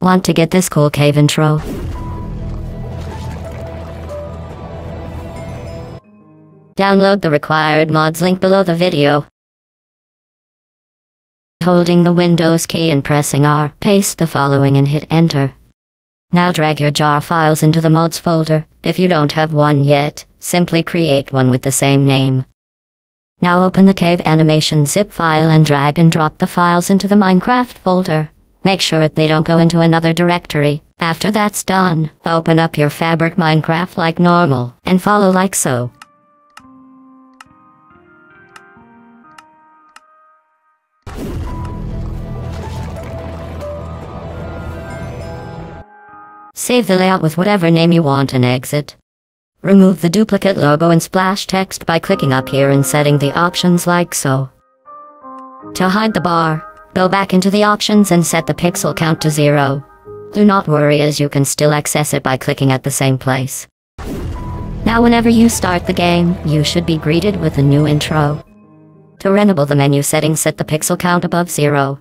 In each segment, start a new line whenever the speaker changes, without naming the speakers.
Want to get this cool cave intro? Download the required mods link below the video. Holding the Windows key and pressing R, paste the following and hit enter. Now drag your jar files into the mods folder. If you don't have one yet, simply create one with the same name. Now open the cave animation zip file and drag and drop the files into the Minecraft folder. Make sure they don't go into another directory. After that's done, open up your Fabric Minecraft like normal, and follow like so. Save the layout with whatever name you want and exit. Remove the duplicate logo and splash text by clicking up here and setting the options like so. To hide the bar, go back into the options and set the pixel count to zero. Do not worry as you can still access it by clicking at the same place. Now whenever you start the game, you should be greeted with a new intro. To enable the menu settings set the pixel count above zero.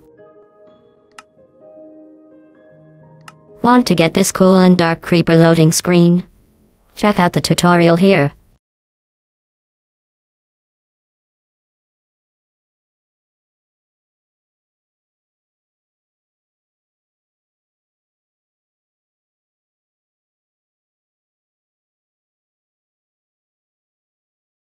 Want to get this cool and dark creeper loading screen? Check out the tutorial here.